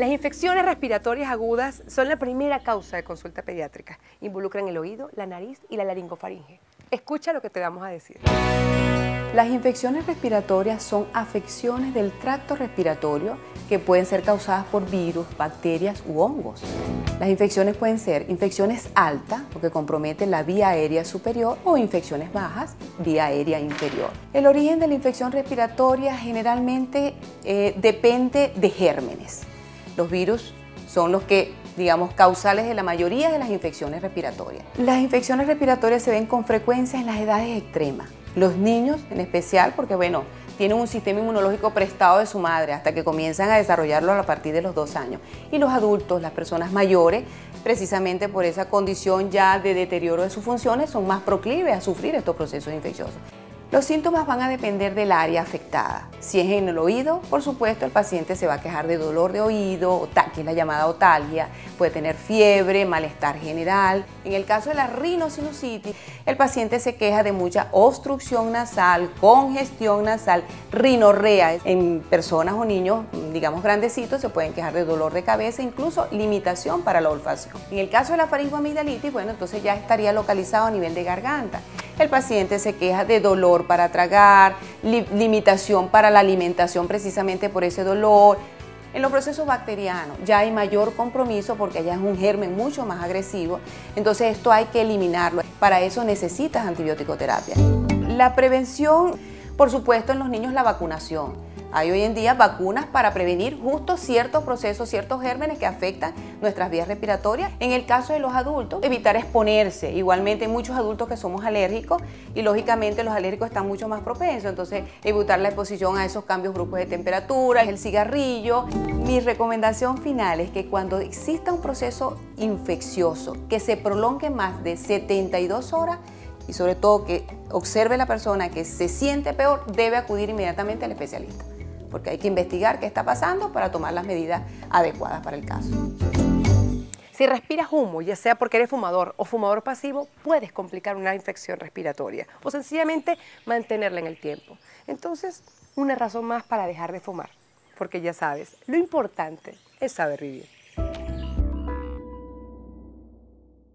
Las infecciones respiratorias agudas son la primera causa de consulta pediátrica. Involucran el oído, la nariz y la laringofaringe. Escucha lo que te vamos a decir. Las infecciones respiratorias son afecciones del tracto respiratorio que pueden ser causadas por virus, bacterias u hongos. Las infecciones pueden ser infecciones altas, lo que compromete la vía aérea superior, o infecciones bajas, vía aérea inferior. El origen de la infección respiratoria generalmente eh, depende de gérmenes. Los virus son los que, digamos, causales de la mayoría de las infecciones respiratorias. Las infecciones respiratorias se ven con frecuencia en las edades extremas. Los niños en especial, porque bueno, tienen un sistema inmunológico prestado de su madre hasta que comienzan a desarrollarlo a partir de los dos años. Y los adultos, las personas mayores, precisamente por esa condición ya de deterioro de sus funciones, son más proclives a sufrir estos procesos infecciosos. Los síntomas van a depender del área afectada. Si es en el oído, por supuesto, el paciente se va a quejar de dolor de oído, que es la llamada otalgia, puede tener fiebre, malestar general. En el caso de la rinosinusitis, el paciente se queja de mucha obstrucción nasal, congestión nasal, rinorrea. En personas o niños, digamos grandecitos, se pueden quejar de dolor de cabeza, incluso limitación para la olfacción. En el caso de la faringoamigdalitis, bueno, entonces ya estaría localizado a nivel de garganta. El paciente se queja de dolor para tragar, limitación para la alimentación precisamente por ese dolor. En los procesos bacterianos ya hay mayor compromiso porque allá es un germen mucho más agresivo, entonces esto hay que eliminarlo. Para eso necesitas antibiótico-terapia. La prevención, por supuesto, en los niños la vacunación. Hay hoy en día vacunas para prevenir justo ciertos procesos, ciertos gérmenes que afectan nuestras vías respiratorias. En el caso de los adultos, evitar exponerse. Igualmente hay muchos adultos que somos alérgicos y lógicamente los alérgicos están mucho más propensos. Entonces, evitar la exposición a esos cambios bruscos de temperatura, el cigarrillo. Mi recomendación final es que cuando exista un proceso infeccioso que se prolongue más de 72 horas, y sobre todo que observe la persona que se siente peor, debe acudir inmediatamente al especialista porque hay que investigar qué está pasando para tomar las medidas adecuadas para el caso. Si respiras humo, ya sea porque eres fumador o fumador pasivo, puedes complicar una infección respiratoria o sencillamente mantenerla en el tiempo. Entonces, una razón más para dejar de fumar, porque ya sabes, lo importante es saber vivir.